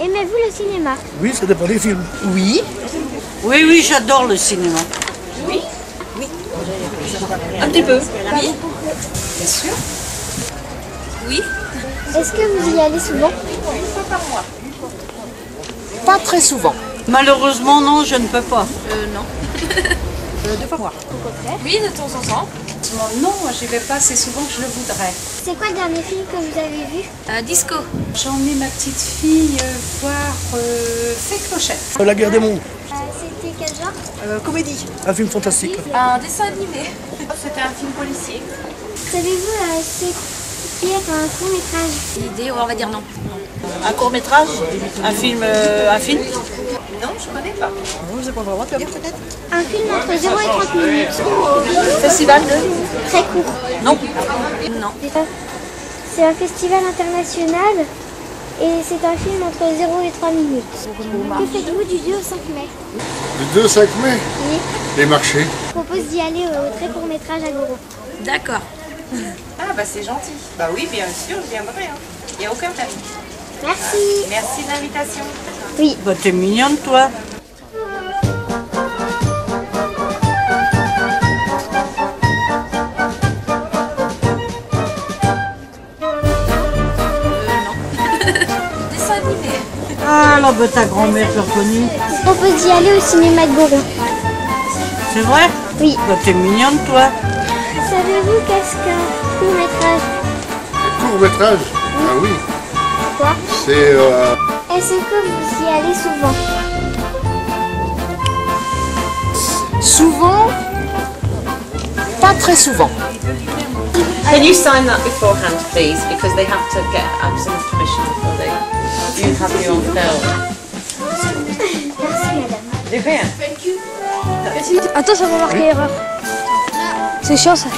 Aimez-vous le cinéma Oui, ça dépend des films. Oui. Oui, oui, j'adore le cinéma. Oui Oui. Un petit peu. Oui. Bien sûr. Oui. Est-ce que vous y allez souvent Une fois par mois. Pas très souvent. Malheureusement, non, je ne peux pas. Euh, non. euh, deux fois par mois. Oui, de temps en temps. Non, j'y vais pas assez souvent que je le voudrais. C'est quoi le dernier film que vous avez vu? Euh, disco. J'ai emmené ma petite fille euh, voir euh, Fée Clochette. La guerre des mondes, Euh, C'était quel genre? Euh, comédie. un film fantastique. Un dessin animé. C'était un film policier. Savez-vous euh, ce qui est un court métrage L'idée, on va dire non. Un court métrage Un film euh, Un film Non, je connais pas. Un film entre 0 et 30 minutes. Festival Très court. Non. Non. C'est un festival international et c'est un film entre 0 et 3 minutes. Que faites-vous du 2 au 5 mai Le 2 5 mai, Oui. les marchés. Je propose d'y aller au très court métrage à Goro. D'accord. Ah bah c'est gentil. Bah oui, bien sûr, je viendrai. Il n'y a aucun problème. Merci. Merci de l'invitation. Oui. Bah, t'es mignonne, toi. Ah, là, bah, ta grand-mère t'a reconnue. Je propose d'y aller au cinéma de Goro. C'est vrai Oui. Bah, t'es mignonne, toi. Savez-vous qu'est-ce qu'un court métrage Le court métrage Ah oui, Quoi c'est euh, Est-ce que vous y allez souvent Souvent, pas très souvent. Can you sign that beforehand, please? Because they have to get Absol's permission before they you have you on film. Merci madame. De rien. Attends, ça va marquer erreur. C'est chiant ça.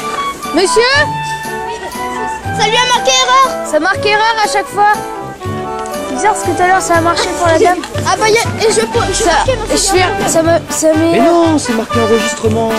Monsieur Ça lui a marqué erreur Ça marque erreur à chaque fois. Bizarre parce que tout à l'heure ça a marché pour la dame. Ah bah y a- et je, je Ça, marquais mon je fais, ça me, ça Mais non, c'est marqué enregistrement.